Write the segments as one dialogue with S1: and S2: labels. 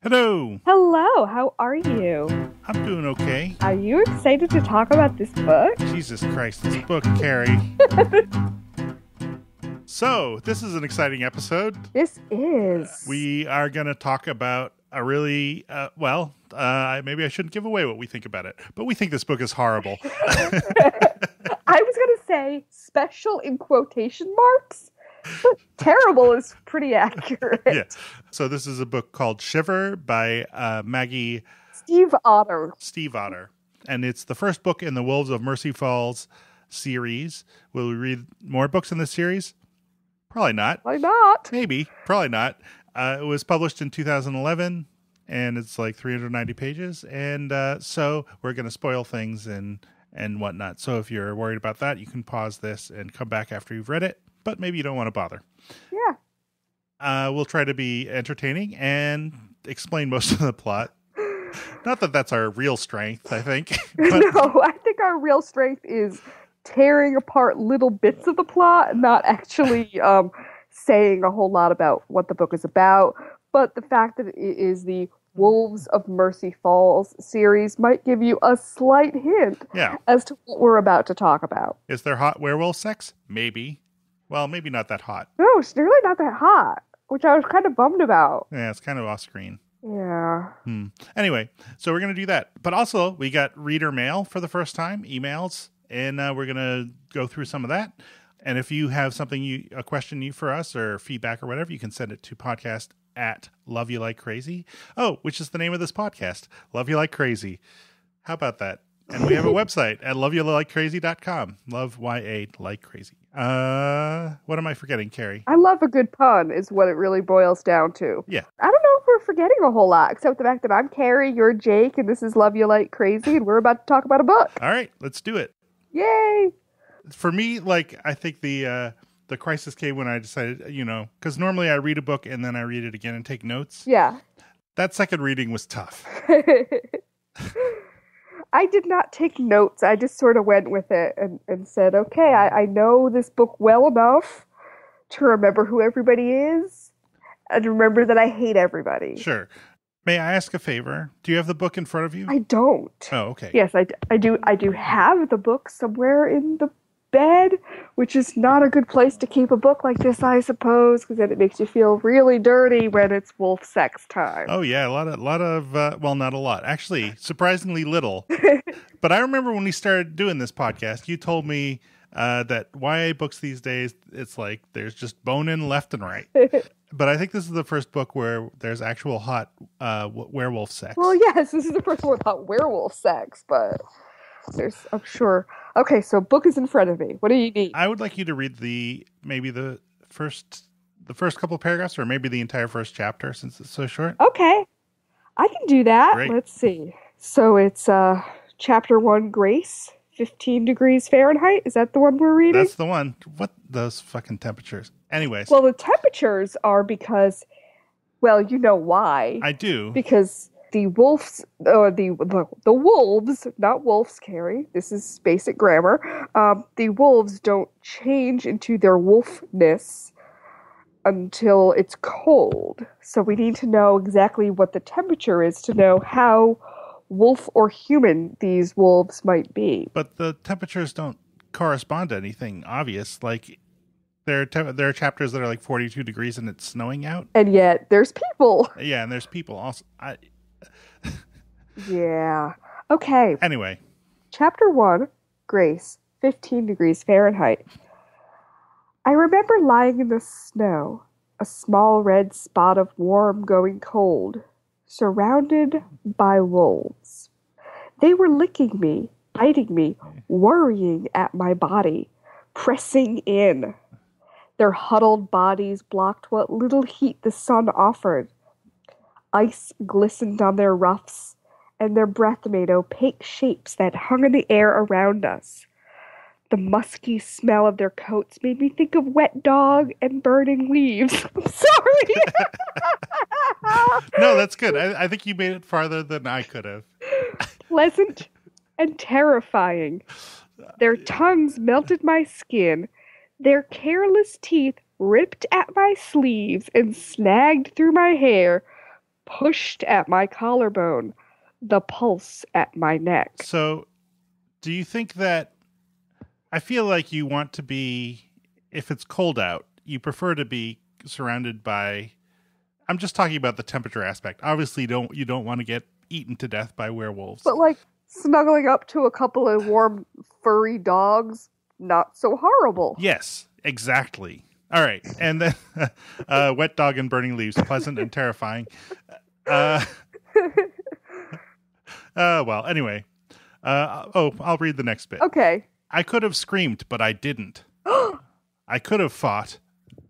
S1: Hello.
S2: Hello, how are you?
S1: I'm doing okay.
S2: Are you excited to talk about this book?
S1: Jesus Christ, this book, Carrie. so, this is an exciting episode.
S2: This is.
S1: We are going to talk about a really, uh, well, uh, maybe I shouldn't give away what we think about it, but we think this book is horrible.
S2: I was going to say special in quotation marks, terrible is pretty accurate.
S1: yes. So, this is a book called Shiver by uh, Maggie
S2: Steve Otter.
S1: Steve Otter. And it's the first book in the Wolves of Mercy Falls series. Will we read more books in this series? Probably not.
S2: Why not?
S1: Maybe. Probably not. Uh, it was published in 2011 and it's like 390 pages. And uh, so we're going to spoil things and, and whatnot. So if you're worried about that, you can pause this and come back after you've read it. But maybe you don't want to bother.
S2: Yeah.
S1: Uh, we'll try to be entertaining and explain most of the plot. Not that that's our real strength, I think. But
S2: no, I think our real strength is tearing apart little bits of the plot, not actually um, saying a whole lot about what the book is about. But the fact that it is the Wolves of Mercy Falls series might give you a slight hint
S1: yeah.
S2: as to what we're about to talk about.
S1: Is there hot werewolf sex? Maybe. Well, maybe not that hot.
S2: No, it's really not that hot, which I was kind of bummed about.
S1: Yeah, it's kind of off screen.
S2: Yeah.
S1: Hmm. Anyway, so we're going to do that. But also, we got reader mail for the first time, emails, and uh, we're going to go through some of that. And if you have something you a question you for us or feedback or whatever, you can send it to podcast at love YA like crazy. Oh, which is the name of this podcast, Love YA Like Crazy. How about that? And we have a website at loveyalikecrazy.com. Love Y A like crazy. Uh, what am I forgetting, Carrie?
S2: I love a good pun, is what it really boils down to.
S1: Yeah.
S2: I don't know if we're forgetting a whole lot, except the fact that I'm Carrie, you're Jake, and this is Love YA Like Crazy, and we're about to talk about a book.
S1: All right, let's do it.
S2: Yay!
S1: for me, like I think the uh the crisis came when I decided, you know, because normally I read a book and then I read it again and take notes.
S2: Yeah.
S1: That second reading was tough.
S2: I did not take notes. I just sort of went with it and, and said, okay, I, I know this book well enough to remember who everybody is and remember that I hate everybody.
S1: Sure. May I ask a favor? Do you have the book in front of you?
S2: I don't.
S1: oh, okay.
S2: Yes, I, I do. I do have the book somewhere in the bed, which is not a good place to keep a book like this, I suppose, because then it makes you feel really dirty when it's wolf sex time.
S1: Oh yeah, a lot of, lot of, uh, well, not a lot, actually, surprisingly little. but I remember when we started doing this podcast, you told me uh, that YA books these days, it's like there's just bone in left and right. but I think this is the first book where there's actual hot uh, w- werewolf sex.
S2: Well, yes, this is the first one about werewolf sex, but there's, I'm sure. Okay, so book is in front of me. What do you need?
S1: I would like you to read the maybe the first the first couple paragraphs or maybe the entire first chapter since it's so short.
S2: Okay, I can do that.
S1: Great.
S2: Let's see. So it's uh, chapter one, Grace, 15 degrees Fahrenheit. Is that the one we're reading?
S1: That's the one. What those fucking temperatures. Anyways,
S2: Well, the temperatures are because, well, you know why.
S1: I do.
S2: because the wolves, or the, the the wolves, not wolves, carry This is basic grammar. Um, the wolves don't change into their wolfness until it's cold. So we need to know exactly what the temperature is to know how wolf or human these wolves might be.
S1: but the temperatures don't correspond to anything obvious. Like there are te- there are chapters that are like 42 degrees and it's snowing out.
S2: And yet there's people.
S1: Yeah, and there's people also. I,
S2: Yeah. Okay.
S1: anyway,
S2: Chapter 1 Grace, 15 degrees Fahrenheit. I remember lying in the snow, a small red spot of warm going cold, surrounded by wolves. They were licking me, biting me, worrying at my body, pressing in. Their huddled bodies blocked what little heat the sun offered. Ice glistened on their ruffs, and their breath made opaque shapes that hung in the air around us. The musky smell of their coats made me think of wet dog and burning leaves. I'm sorry.
S1: no, that's good. I, I think you made it farther than I could have.
S2: Pleasant and terrifying. Their tongues melted my skin. Their careless teeth ripped at my sleeves and snagged through my hair, pushed at my collarbone, the pulse at my neck.
S1: So, do you think that I feel like you want to be if it's cold out, you prefer to be surrounded by I'm just talking about the temperature aspect. Obviously, don't you don't want to get eaten to death by werewolves.
S2: But like snuggling up to a couple of warm furry dogs, not so horrible.
S1: Yes, exactly. All right, and then uh, wet dog and burning leaves, pleasant and terrifying. Uh, uh, well, anyway. Uh, oh, I'll read the next bit.
S2: Okay.
S1: I could have screamed, but I didn't. I could have fought,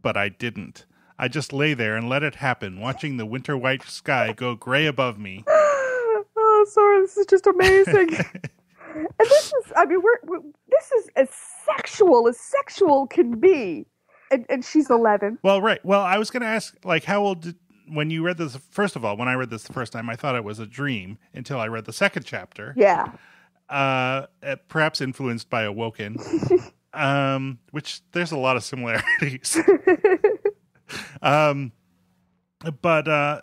S1: but I didn't. I just lay there and let it happen, watching the winter white sky go gray above me.
S2: oh, sorry, this is just amazing. and this is, I mean, we're, we're, this is as sexual as sexual can be. And, and she's 11.
S1: Well, right. Well, I was going to ask, like, how old did, when you read this, first of all, when I read this the first time, I thought it was a dream until I read the second chapter.
S2: Yeah.
S1: Uh, perhaps influenced by Awoken, um, which there's a lot of similarities. um, but, uh,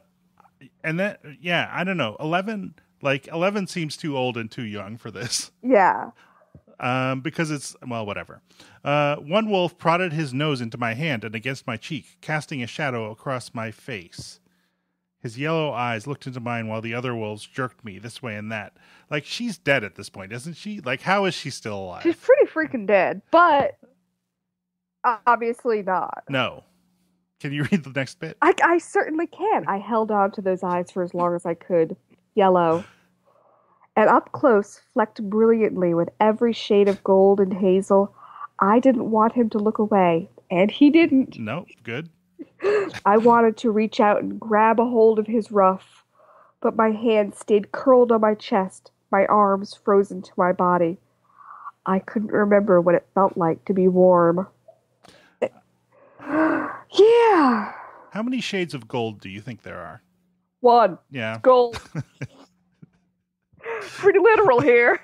S1: and then, yeah, I don't know. 11, like, 11 seems too old and too young for this.
S2: Yeah.
S1: Um, because it's, well, whatever. Uh, one wolf prodded his nose into my hand and against my cheek, casting a shadow across my face. His yellow eyes looked into mine while the other wolves jerked me this way and that. Like, she's dead at this point, isn't she? Like, how is she still alive?
S2: She's pretty freaking dead, but obviously not.
S1: No. Can you read the next bit?
S2: I, I certainly can. I held on to those eyes for as long as I could. Yellow. And up close, flecked brilliantly with every shade of gold and hazel. I didn't want him to look away, and he didn't.
S1: No, good.
S2: I wanted to reach out and grab a hold of his ruff, but my hand stayed curled on my chest, my arms frozen to my body. I couldn't remember what it felt like to be warm. yeah.
S1: How many shades of gold do you think there are?
S2: One.
S1: Yeah.
S2: Gold. Pretty literal here.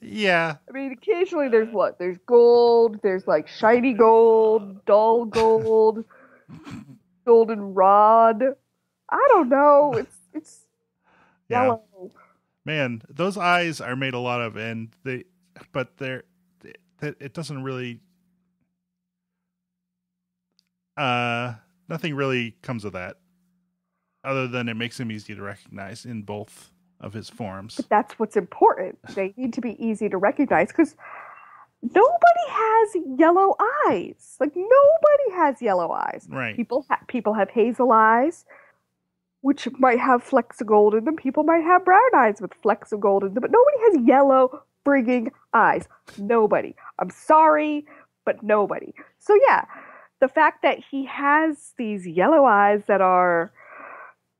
S1: Yeah.
S2: I mean, occasionally there's what? There's gold, there's like shiny gold, dull gold, golden rod. I don't know. It's it's
S1: Yeah.
S2: yellow.
S1: Man, those eyes are made a lot of, and they, but they're, it, it doesn't really, uh, nothing really comes of that, other than it makes him easy to recognize in both of his forms.
S2: But that's what's important. They need to be easy to recognize because nobody has yellow eyes. Like nobody has yellow eyes.
S1: Right.
S2: People ha- people have hazel eyes, which might have flecks of gold in them. People might have brown eyes with flecks of gold in them, but nobody has yellow frigging eyes. Nobody. I'm sorry, but nobody. So yeah, the fact that he has these yellow eyes that are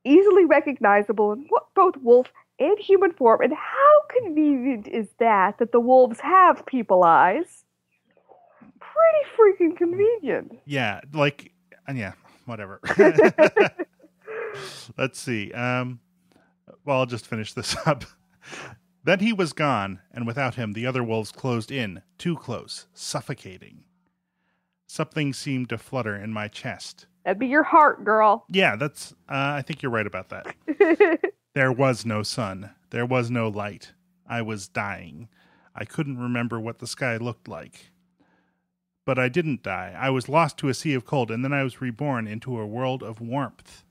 S2: easily recognizable in wo- both wolf and human form, and how convenient is that that the wolves have people eyes? Pretty freaking convenient.
S1: Yeah, like, and yeah, whatever. Let's see. Um, well, I'll just finish this up. then he was gone, and without him, the other wolves closed in, too close, suffocating. Something seemed to flutter in my chest.
S2: That'd be your heart, girl.
S1: Yeah, that's. Uh, I think you're right about that. There was no sun. There was no light. I was dying. I couldn't remember what the sky looked like. But I didn't die. I was lost to a sea of cold, and then I was reborn into a world of warmth.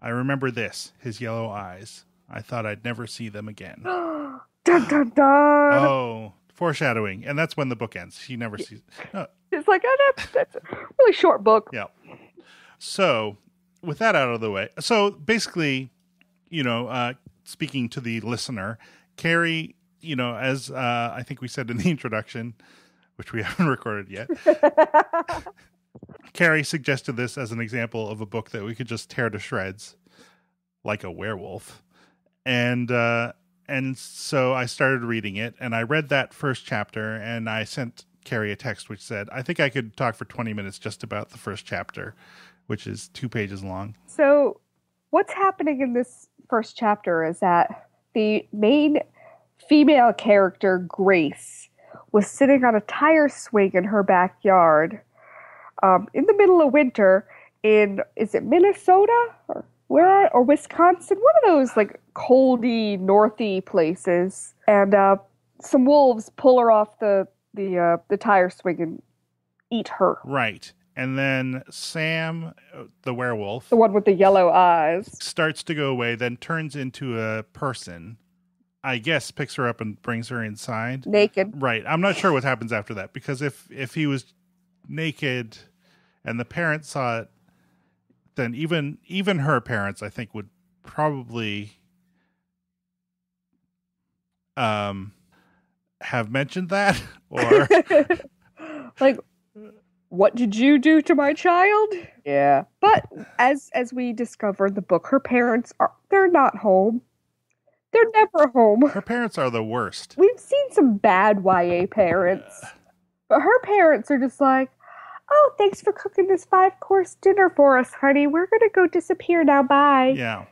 S1: I remember this his yellow eyes. I thought I'd never see them again.
S2: dun dun dun.
S1: Oh, foreshadowing. And that's when the book ends. She never sees. No,
S2: It's like oh, that's, that's a really short book.
S1: Yeah. So, with that out of the way, so basically, you know, uh, speaking to the listener, Carrie, you know, as uh, I think we said in the introduction, which we haven't recorded yet, Carrie suggested this as an example of a book that we could just tear to shreds, like a werewolf, and uh, and so I started reading it, and I read that first chapter, and I sent Carrie a text which said, "I think I could talk for twenty minutes just about the first chapter." Which is two pages long.
S2: So, what's happening in this first chapter is that the main female character, Grace, was sitting on a tire swing in her backyard um, in the middle of winter in, is it Minnesota? Or where or Wisconsin, one of those like coldy, northy places, and uh, some wolves pull her off the the uh, the tire swing and eat her.
S1: Right. And then Sam, the werewolf,
S2: The one with the yellow eyes.
S1: starts to go away, then turns into a person. I guess picks her up and brings her inside.
S2: Naked.
S1: Right. I'm not sure what happens after that because if if he was naked and the parents saw it, then even even her parents, I think, would probably um have mentioned that or
S2: like what did you do to my child? Yeah. But as as we discover in the book, her parents are they're not home. They're never home.
S1: her parents are the worst.
S2: We've seen some bad YA parents. But her parents are just like, "Oh, thanks for cooking this five-course dinner for us, honey. We're going to go disappear now. Bye."
S1: Yeah.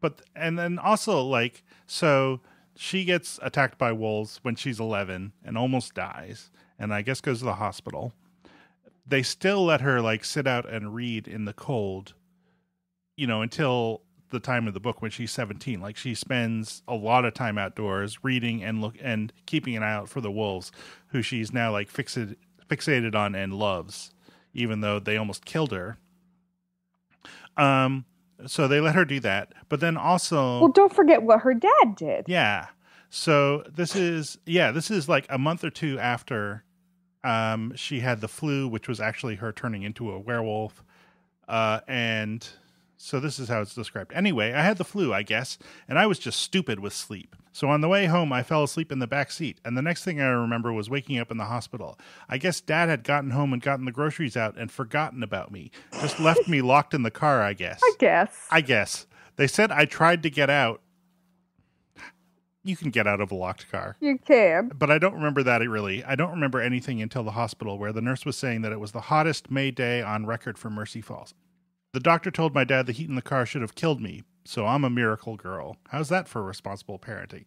S1: But and then also like so she gets attacked by wolves when she's 11 and almost dies and I guess goes to the hospital. They still let her like sit out and read in the cold you know until the time of the book when she's 17 like she spends a lot of time outdoors reading and look and keeping an eye out for the wolves who she's now like fixated fixated on and loves even though they almost killed her. Um so they let her do that but then also
S2: Well, don't forget what her dad did.
S1: yeah. So this is yeah this is like a month or two after um she had the flu which was actually her turning into a werewolf uh and so this is how it's described anyway i had the flu i guess and i was just stupid with sleep so on the way home i fell asleep in the back seat and the next thing i remember was waking up in the hospital i guess dad had gotten home and gotten the groceries out and forgotten about me just left me locked in the car i guess
S2: I guess.
S1: I guess. They said I tried to get out. You can get out of a locked car.
S2: you can.
S1: But I don't remember that really. I don't remember anything until the hospital where the nurse was saying that it was the hottest May day on record for Mercy Falls. The doctor told my dad the heat in the car should have killed me, so I'm a miracle girl. How's that for responsible parenting?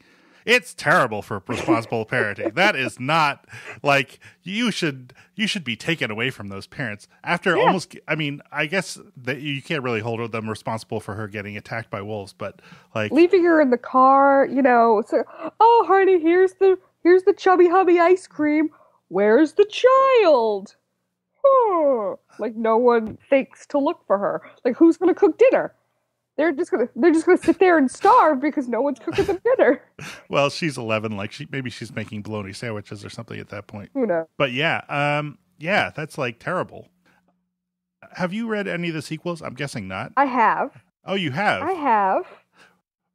S1: It's terrible for responsible parenting. That is not like you should you should be taken away from those parents after
S2: Yeah.
S1: almost I mean, I guess that you can't really hold them responsible for her getting attacked by wolves, but like
S2: Leaving her in the car, you know. So, oh, honey, here's the here's the chubby hubby ice cream. Where's the child? Huh. Like no one thinks to look for her. Like who's gonna cook dinner? They're just gonna they're just gonna sit there and starve because no one's cooking them dinner.
S1: well, she's 11 like she maybe she's making bologna sandwiches or something at that point.
S2: Who knows?
S1: But yeah, um, yeah, that's like terrible. Have you read any of the sequels? I'm guessing not.
S2: I have.
S1: Oh, you have.
S2: I have.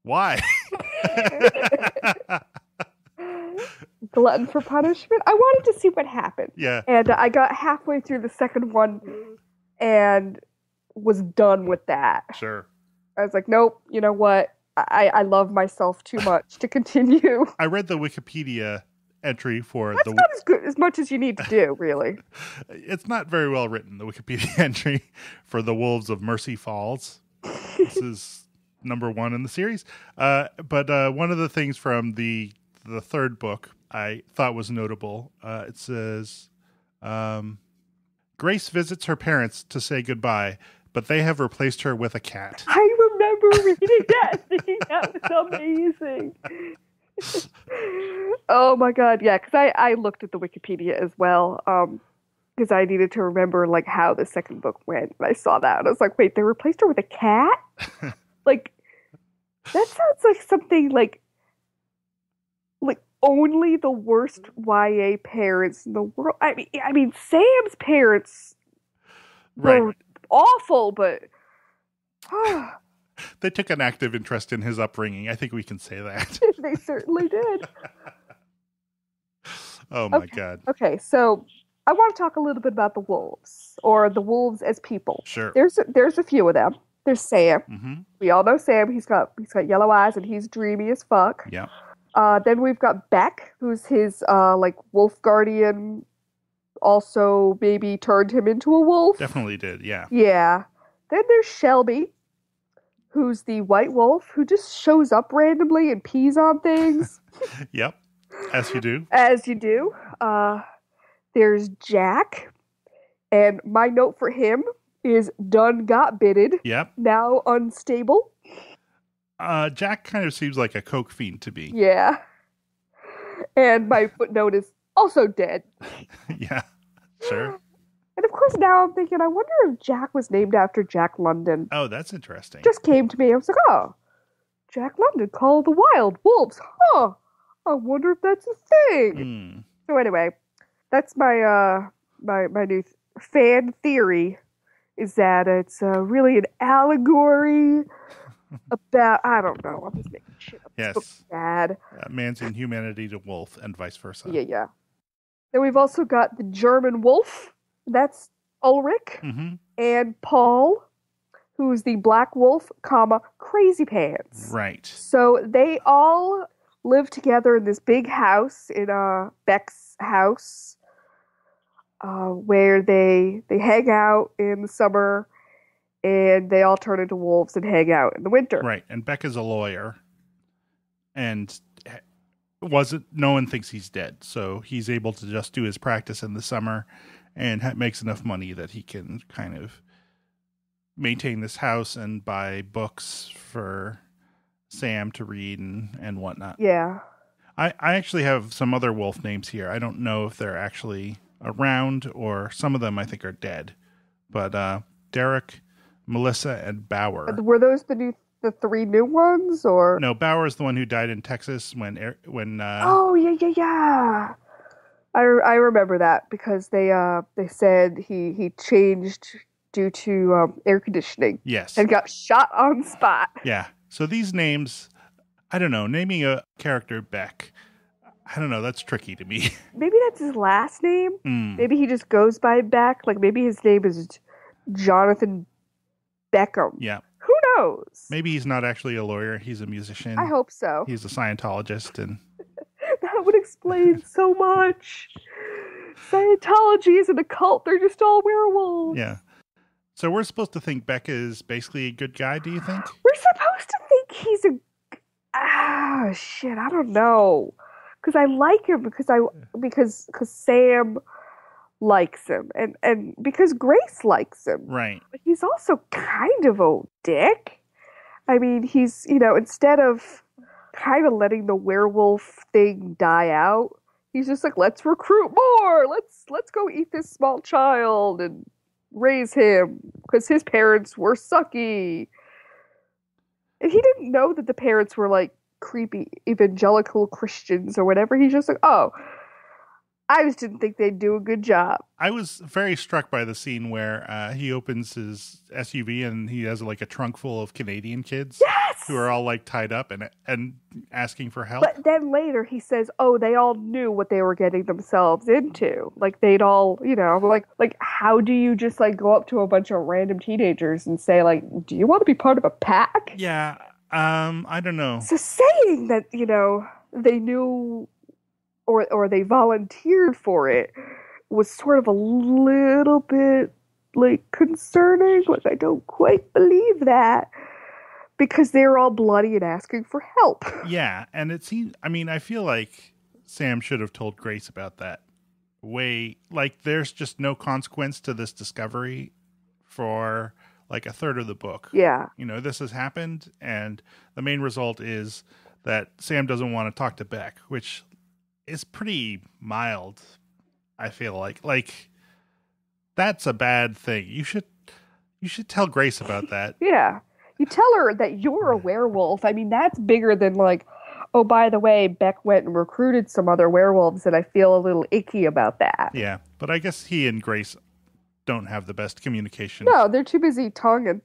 S1: Why?
S2: Glutton for punishment. I wanted to see what happened.
S1: yeah,
S2: And I got halfway through the second one and was done with that.
S1: sure.
S2: I was like, nope, you know what? I, I love myself too much to continue.
S1: I read the Wikipedia entry for
S2: That's
S1: the.
S2: not as good as much as you need to do, really.
S1: It's not very well written. The Wikipedia entry for the Wolves of Mercy Falls. this is number one in the series. Uh, but uh, one of the things from the the third book I thought was notable. Uh, it says, um, "Grace visits her parents to say goodbye, but they have replaced her with a cat."
S2: I reading that, thinking that was amazing. oh my god, yeah, because I, I looked at the Wikipedia as well, um, because I needed to remember like how the second book went, and I saw that, and I was like, wait, they replaced her with a cat? like, that sounds like something like, like only the worst YA parents in the world. I mean, I mean, Sam's parents
S1: Right.
S2: were awful, but.
S1: They took an active interest in his upbringing. I think we can say that.
S2: they certainly did.
S1: Oh my
S2: Okay.
S1: god.
S2: Okay, so I want to talk a little bit about the wolves, or the wolves as people.
S1: Sure.
S2: There's a, there's a few of them. There's Sam.
S1: hmm
S2: We all know Sam. He's got he's got yellow eyes and he's dreamy as fuck.
S1: Yeah.
S2: Uh, then we've got Beck, who's his uh, like wolf guardian. Also, maybe turned him into a wolf.
S1: Definitely did. Yeah.
S2: Yeah. Then there's Shelby, who's the white wolf who just shows up randomly and pees on things.
S1: Yep. As you do.
S2: as you do. Uh, there's Jack, and my note for him is done got bitted,
S1: Yep.
S2: now unstable.
S1: Uh, Jack kind of seems like a coke fiend to me.
S2: Yeah. And my footnote is also dead.
S1: yeah. Sure.
S2: And of course, now I'm thinking, I wonder if Jack was named after Jack London.
S1: Oh, that's interesting.
S2: Just came to me. I was like, oh, Jack London called the wild wolves. Huh. I wonder if that's a thing.
S1: Hmm.
S2: So anyway, that's my uh my my new th- fan theory is that it's uh, really an allegory about I don't know. I'm just making shit up. It's so
S1: Yes.
S2: bad.
S1: Uh, man's inhumanity to wolf and vice versa.
S2: Yeah, yeah. Then we've also got the German wolf. That's Ulrich
S1: hmm
S2: and Paul, who's the black wolf, comma crazy pants.
S1: Right.
S2: So they all live together in this big house in uh, Beck's house, uh, where they they hang out in the summer, and they all turn into wolves and hang out in the winter.
S1: Right. And Beck is a lawyer, and wasn't. No one thinks he's dead, so he's able to just do his practice in the summer, and ha- makes enough money that he can kind of maintain this house and buy books for Sam to read and and whatnot.
S2: Yeah,
S1: I, I actually have some other wolf names here. I don't know if they're actually around or some of them I think are dead. But uh, Derek, Melissa, and Bauer.
S2: were those the new the three new ones or?
S1: No, Bauer is the one who died in Texas when when uh,
S2: Oh yeah, yeah, yeah. I, I remember that because they uh they said he he changed due to um, air conditioning
S1: yes,
S2: and got shot on spot.
S1: yeah. So these names, I don't know. Naming a character Beck, I don't know. That's tricky to me.
S2: Maybe that's his last name.
S1: Hmm.
S2: Maybe he just goes by Beck. Like maybe his name is Jonathan Beckham.
S1: Yeah,
S2: Who knows?
S1: maybe he's not actually a lawyer. He's a musician.
S2: I hope so.
S1: he's a Scientologist, and
S2: That would explain so much. Scientology isn't a cult. They're just all werewolves.
S1: yeah. So we're supposed to think Beck is basically a good guy. Do you think?
S2: We're supposed to think he's a ah shit. I don't know because I like him because I because because Sam likes him and and because Grace likes him.
S1: Right.
S2: But he's also kind of a dick. I mean, he's you know instead of kind of letting the werewolf thing die out, he's just like let's recruit more. Let's let's go eat this small child and raise him because his parents were sucky. And he didn't know that the parents were like creepy evangelical Christians or whatever. He's just like, oh, I just didn't think they'd do a good job.
S1: I was very struck by the scene where uh, he opens his SUV and he has like a trunk full of Canadian kids
S2: Yes!
S1: who are all like tied up and and asking for help.
S2: But then later he says, "Oh, they all knew what they were getting themselves into. Like they'd all, you know, like like how do you just like go up to a bunch of random teenagers and say like, "Do you want to be part of a pack?"
S1: yeah. Um. I don't know.
S2: So saying that, you know, they knew or or they volunteered for it was sort of a little bit like concerning, like I don't quite believe that because they're all bloody and asking for help.
S1: Yeah, and it seems. I mean, I feel like Sam should have told Grace about that. Way like there's just no consequence to this discovery for like a third of the book.
S2: Yeah.
S1: you know this has happened and the main result is that sam doesn't want to talk to beck which is pretty mild i feel like like that's a bad thing you should you should tell grace about that
S2: Yeah. You tell her that you're a werewolf. I mean, that's bigger than like, oh, by the way, Beck went and recruited some other werewolves, and I feel a little icky about that.
S1: yeah but i guess he and grace don't have the best communication
S2: No, they're too busy tonguing.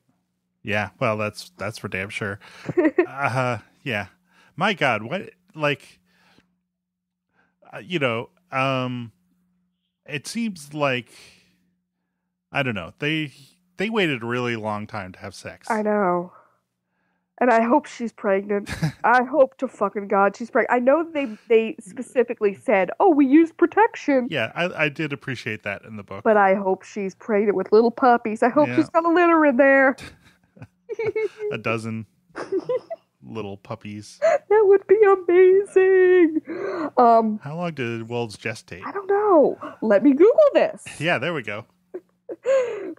S1: yeah well that's that's for damn sure uh yeah my god what like you know um it seems like i don't know they they waited a really long time to have sex
S2: I know. And I hope she's pregnant. I hope to fucking God she's pregnant. I know they they specifically said, "Oh, we use protection,"
S1: yeah I, I did appreciate that in the book
S2: but I hope she's pregnant with little puppies. I hope
S1: Yeah.
S2: she's got a litter in there.
S1: a dozen little puppies
S2: that would be amazing. Um,
S1: how long did wolves gestate
S2: I don't know. Let me Google this.
S1: yeah there we go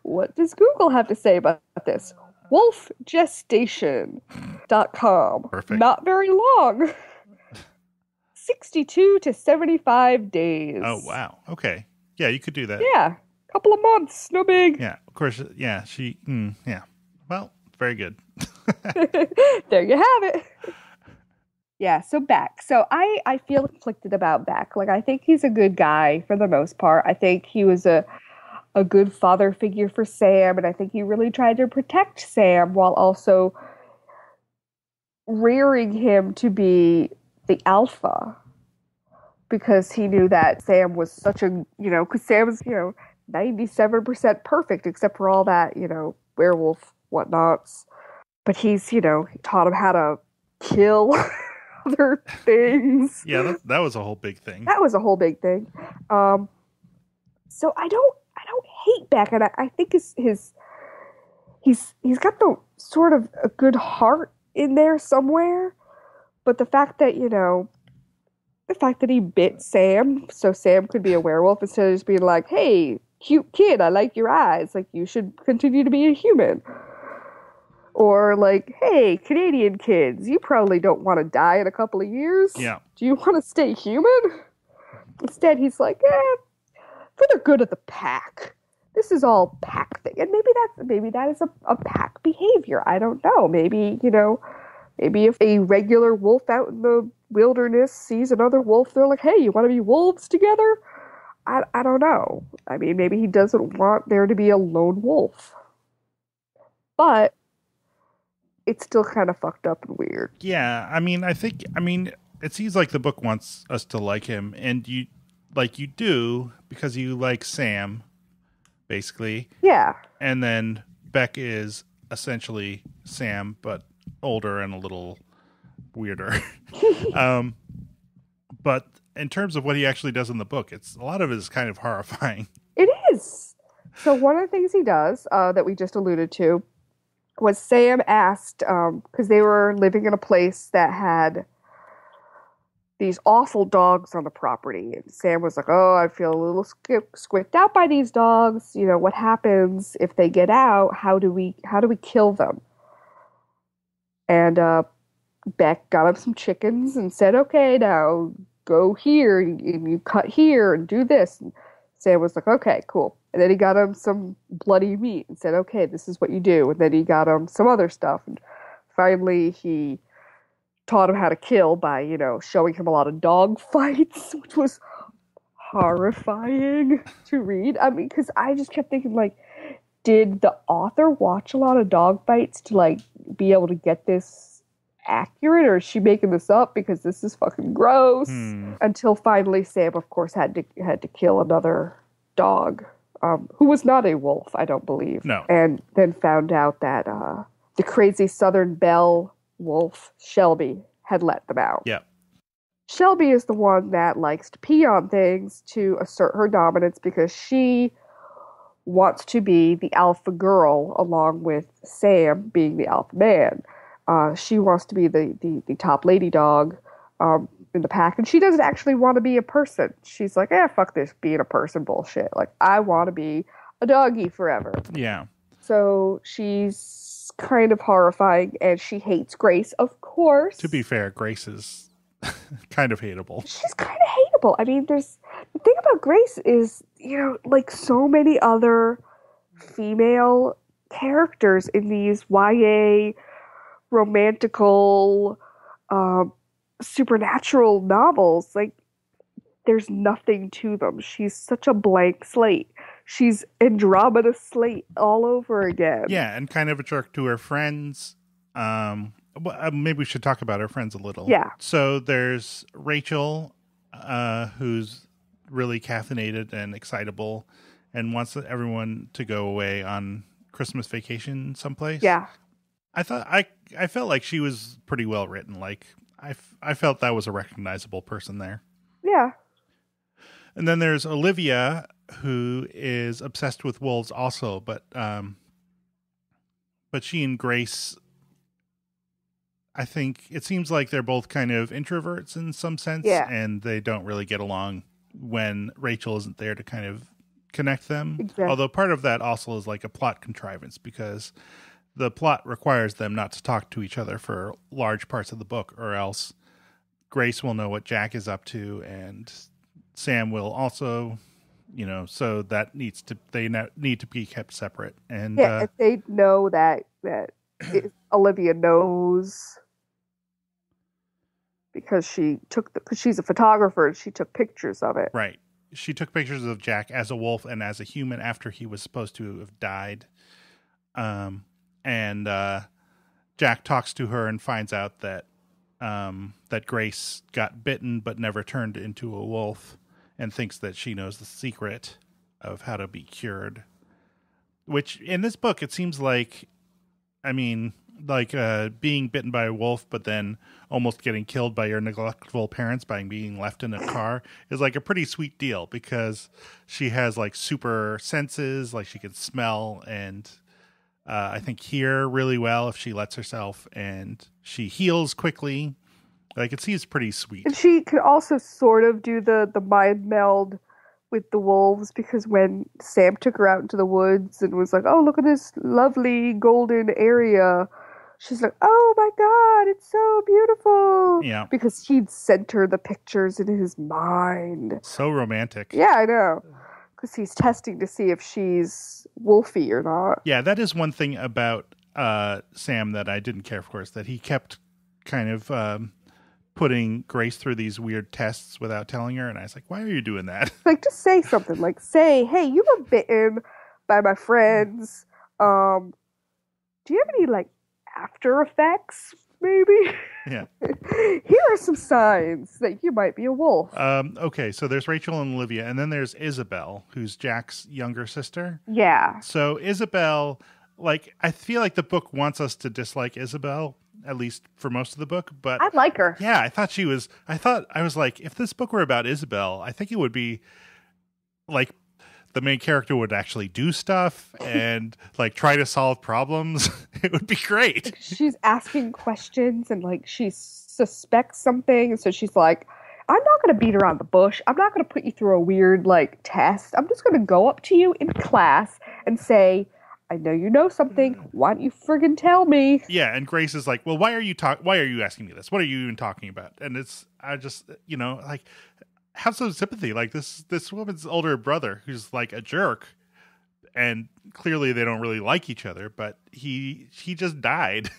S2: what does Google have to say about this? Wolfgestation.com.
S1: Perfect.
S2: Not very long. 62 to 75 days.
S1: Oh wow. Okay. Yeah, you could do that.
S2: Yeah. Couple of months. No big.
S1: Yeah. Of course. Yeah. She. Mm, yeah. Well, very good.
S2: there you have it. Yeah, so Beck. So I I feel conflicted about Beck. Like I think he's a good guy for the most part. I think he was a a good father figure for Sam and I think he really tried to protect Sam while also rearing him to be the alpha because he knew that Sam was such a, you know, cuz Sam was, you know, 97% perfect except for all that, you know, werewolf whatnots. But he's, you know, taught him how to kill other things.
S1: Yeah, that, that was a whole big thing.
S2: That was a whole big thing. Um, so I don't, I don't hate Beck, and I, I think his his he's he's got the sort of a good heart in there somewhere. But the fact that you know, the fact that he bit Sam, so Sam could be a werewolf instead of just being like, "Hey, cute kid, I like your eyes. Like you should continue to be a human." Or like, hey, Canadian kids, you probably don't want to die in a couple of years.
S1: Yeah.
S2: Do you want to stay human? Instead, he's like, eh, for the good of the pack. This is all pack thing, and maybe that's maybe that is a, a pack behavior. I don't know. Maybe you know, maybe if a regular wolf out in the wilderness sees another wolf, they're like, hey, you want to be wolves together? I I don't know. I mean, maybe he doesn't want there to be a lone wolf, but it's still kind of fucked up and weird.
S1: Yeah, I mean, I think, I mean, it seems like the book wants us to like him, and you, like, you do because you like Sam, basically,
S2: Yeah.
S1: and then Beck is essentially Sam, but older and a little weirder. um, but in terms of what he actually does in the book, it's a lot of it is kind of horrifying.
S2: It is. So one of the things he does uh, that we just alluded to was Sam asked because they were living in a place that had these awful dogs on the property, and Sam was like, "Oh, I feel a little squ- squicked out by these dogs. You know what happens if they get out? How do we how do we kill them?" And uh, Beck got him some chickens and said, "Okay, now go here and you cut here and do this." And Sam was like, "Okay, cool." And then he got him some bloody meat and said, "Okay, this is what you do." And then he got him some other stuff, and finally he taught him how to kill by, you know, showing him a lot of dog fights, which was horrifying to read. I mean, because I just kept thinking, like, did the author watch a lot of dog fights to like be able to get this accurate, or is she making this up because this is fucking gross?
S1: Hmm.
S2: Until finally, Sam, of course, had to had to kill another dog, um, who was not a wolf, I don't believe.
S1: No.
S2: And then found out that uh, the crazy Southern Belle wolf Shelby had let them out.
S1: Yeah.
S2: Shelby is the one that likes to pee on things to assert her dominance because she wants to be the alpha girl along with Sam being the alpha man. Uh, she wants to be the, the, the top lady dog um, in the pack, and she doesn't actually want to be a person. She's like, eh, fuck this being a person bullshit. Like, I want to be a doggy forever.
S1: Yeah.
S2: So she's kind of horrifying, and she hates Grace, of course.
S1: To be fair, Grace is kind of hateable.
S2: she's kind of hateable. I mean, there's the thing about Grace is, you know, like so many other female characters in these YA romantical um, supernatural novels, like there's nothing to them. She's such a blank slate. She's Andromeda slate all over again.
S1: Yeah, and kind of a jerk to her friends. Um, well, uh, maybe we should talk about her friends a little.
S2: Yeah.
S1: So there's Rachel, uh, who's really caffeinated and excitable, and wants everyone to go away on Christmas vacation someplace.
S2: Yeah.
S1: I thought I I felt like she was pretty well written. Like I, f- I felt that was a recognizable person there.
S2: Yeah.
S1: And then there's Olivia, who is obsessed with wolves also, but um, but she and Grace, I think it seems like they're both kind of introverts in some sense,
S2: Yeah.
S1: and they don't really get along when Rachel isn't there to kind of connect them.
S2: Exactly.
S1: Although part of that also is like a plot contrivance because the plot requires them not to talk to each other for large parts of the book, or else Grace will know what Jack is up to, and Sam will also, you know. So that needs to they need to be kept separate. And
S2: Yeah,
S1: uh,
S2: if they know that that Olivia knows because she took the because she's a photographer and she took pictures of it.
S1: Right. She took pictures of Jack as a wolf and as a human after he was supposed to have died. Um, and uh, Jack talks to her and finds out that um, that Grace got bitten but never turned into a wolf, and thinks that she knows the secret of how to be cured. Which in this book, it seems like, I mean, like uh, being bitten by a wolf, but then almost getting killed by your neglectful parents by being left in a car is like a pretty sweet deal because she has like super senses, like she can smell and uh, I think here really well if she lets herself, and she heals quickly. Like it seems pretty sweet.
S2: And she could also sort of do the the mind meld with the wolves because when Sam took her out into the woods and was like, "Oh, look at this lovely golden area," she's like, "Oh my god, it's so beautiful!"
S1: Yeah,
S2: Because he'd sent her the pictures in his mind.
S1: so romantic.
S2: Yeah, I know. Because he's testing to see if she's wolfy or not.
S1: Yeah, that is one thing about uh, Sam that I didn't care for, is that he kept kind of um, putting Grace through these weird tests without telling her, and I was like, "Why are you doing that?"
S2: Like, just say something. Like, say, "Hey, you were bitten by my friends. Um, do you have any like after effects? Maybe.
S1: Yeah.
S2: Here are some signs that you might be a wolf.
S1: Um, okay, so there's Rachel and Olivia, and then there's Isabel, who's Jack's younger sister.
S2: yeah.
S1: So Isabel, like, I feel like the book wants us to dislike Isabel, at least for most of the book. But
S2: I like her.
S1: yeah, I thought she was. I thought I was like, if this book were about Isabel, I think it would be like the main character would actually do stuff and like try to solve problems. it would be great.
S2: She's asking questions and like she suspects something, so she's like, "I'm not going to beat around the bush. I'm not going to put you through a weird like test. I'm just going to go up to you in class and say." I know you know something. Why don't you friggin' tell me?
S1: Yeah, and Grace is like, "Well, why are you talk? Why are you asking me this? What are you even talking about?" And it's I just you know like have some sympathy. Like this this woman's older brother who's like a jerk, and clearly they don't really like each other. But he he just died,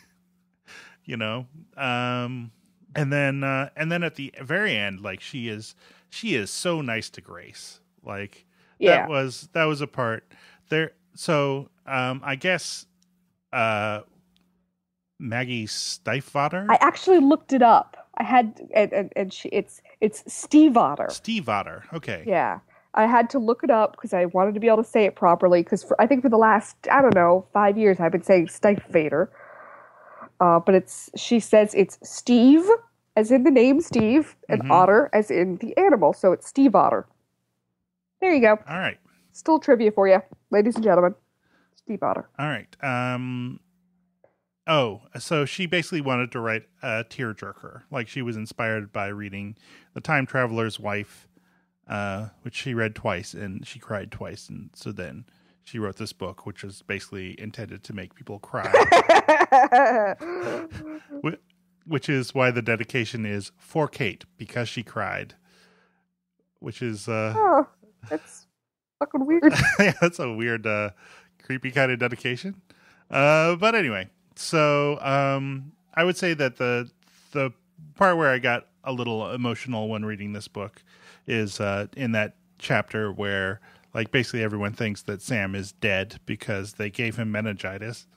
S1: you know. Um, and then uh, and then at the very end, like she is she is so nice to Grace. Like
S2: Yeah.
S1: that was that was a part there. So um, I guess uh, Maggie Stiefvater,
S2: I actually looked it up. I had and and, and she, it's it's Steve Otter.
S1: Steve Otter. Okay,
S2: Yeah. I had to look it up because I wanted to be able to say it properly. Because I think for the last I don't know five years I've been saying Stiefvater, uh, but it's she says it's Steve as in the name Steve and
S1: Mhm.
S2: Otter as in the animal. So it's Steve Otter. There you go.
S1: all right,
S2: Still trivia for you, ladies and gentlemen. Steve Otter.
S1: all right. Um, oh, so she basically wanted to write a tearjerker. Like she was inspired by reading The Time Traveler's Wife, uh, which she read twice, and she cried twice, and so then she wrote this book, which was basically intended to make people cry. Which is why the dedication is for Kate because she cried. Which is uh
S2: oh, that's fucking weird.
S1: yeah, that's a weird uh creepy kind of dedication. Uh but anyway, so um I would say that the the part where I got a little emotional when reading this book is uh in that chapter where like basically everyone thinks that Sam is dead because they gave him meningitis.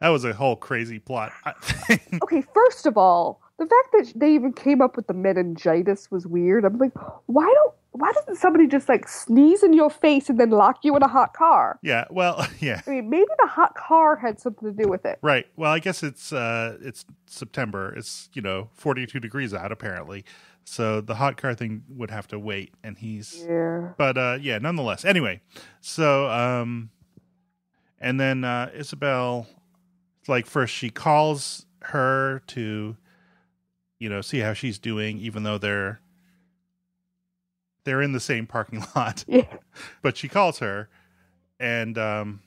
S1: That was a whole crazy plot.
S2: Okay, first of all, the fact that they even came up with the meningitis was weird. I'm like, why don't why doesn't somebody just like sneeze in your face and then lock you in a hot car?
S1: yeah, well, yeah.
S2: I mean, maybe the hot car had something to do with it.
S1: Right. Well, I guess it's uh it's September. It's, you know, 42 degrees out apparently. So the hot car thing would have to wait and he's
S2: Yeah.
S1: but uh yeah, nonetheless. Anyway, so um and then uh Isabel like first she calls her to you know, see how she's doing even though they're they're in the same parking lot,
S2: Yeah.
S1: but she calls her, and um,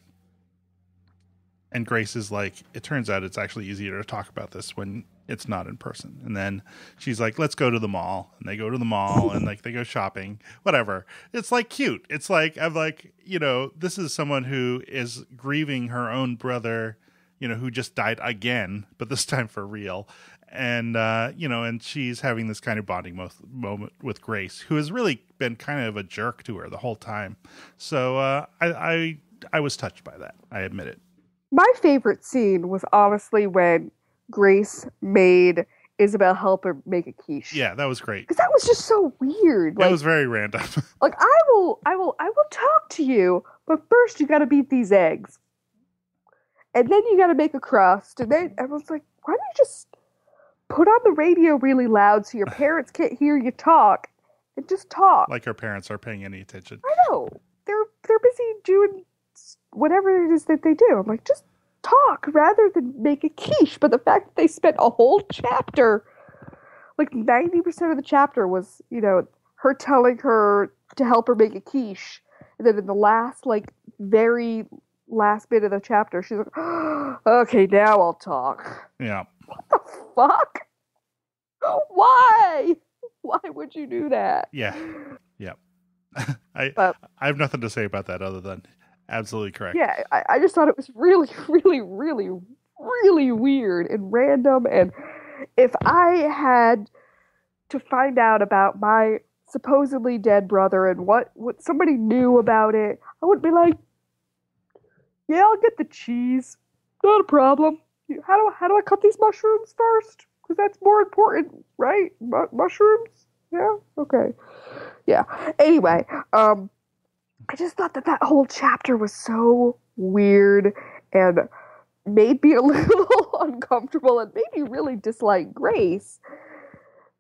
S1: and Grace is like, it turns out it's actually easier to talk about this when it's not in person. And then she's like, let's go to the mall, and they go to the mall, and like they go shopping, whatever. It's like cute. It's like I'm like, you know, this is someone who is grieving her own brother, you know, who just died again, but this time for real. And uh, you know, and she's having this kind of bonding mo- moment with Grace, who has really been kind of a jerk to her the whole time. So uh, I, I I was touched by that. I admit it.
S2: My favorite scene was honestly when Grace made Isabel help her make a quiche.
S1: Yeah, that was great.
S2: Because that was just so weird.
S1: That
S2: Like,
S1: was very random.
S2: like I will, I will, I will talk to you, but first you got to beat these eggs, and then you got to make a crust, and then everyone's like, "Why don't you just put on the radio really loud so your parents can't hear you talk, and just talk?"
S1: like her parents are paying any attention.
S2: I know they're they're busy doing whatever it is that they do. I'm like, just talk rather than make a quiche. But the fact that they spent a whole chapter, like ninety percent of the chapter was, you know, her telling her to help her make a quiche, and then in the last, like, very last bit of the chapter, she's like, "Okay, now I'll talk."
S1: Yeah.
S2: What the fuck? Why? Why would you do that?
S1: Yeah. Yeah. I
S2: But-
S1: I have nothing to say about that other than absolutely correct.
S2: yeah, I, I just thought it was really, really, really, really weird and random. And if I had to find out about my supposedly dead brother and what, what somebody knew about it, I would be like, yeah, I'll get the cheese. Not a problem. How do, how do I cut these mushrooms first? Because that's more important, right? Mu- mushrooms? Yeah? Okay. Yeah. Anyway, um, I just thought that that whole chapter was so weird and made me a little uncomfortable and made me really dislike Grace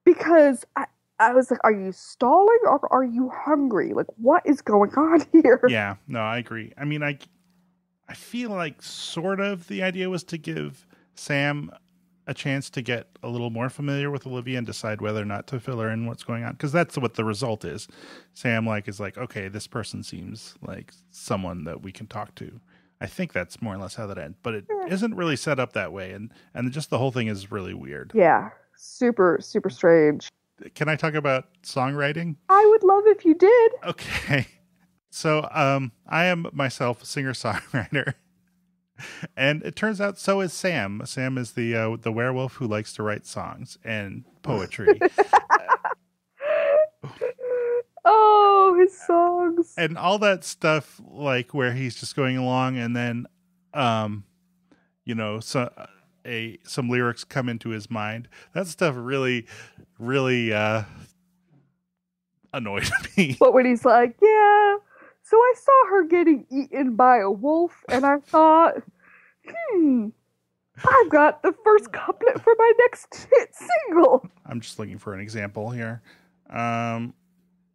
S2: because I, I was like, are you stalling or are you hungry? Like, what is going on here?
S1: Yeah, no, I agree. I mean, I I feel like sort of the idea was to give Sam a chance to get a little more familiar with Olivia and decide whether or not to fill her in what's going on because that's what the result is. Sam like is like, okay, this person seems like someone that we can talk to. I think that's more or less how that ends, but it isn't really set up that way, and and just the whole thing is really weird.
S2: Yeah, super, super strange.
S1: Can I talk about songwriting?
S2: I would love if you did.
S1: Okay. So um I am myself a singer songwriter. And it turns out so is Sam. Sam is the uh, the werewolf who likes to write songs and poetry.
S2: Oh, his songs.
S1: and all that stuff like where he's just going along and then um you know so a some lyrics come into his mind. That stuff really really uh annoyed me.
S2: But when he's like, yeah, so I saw her getting eaten by a wolf, and I thought, hmm, I've got the first couplet for my next hit single.
S1: I'm just looking for an example here. Um,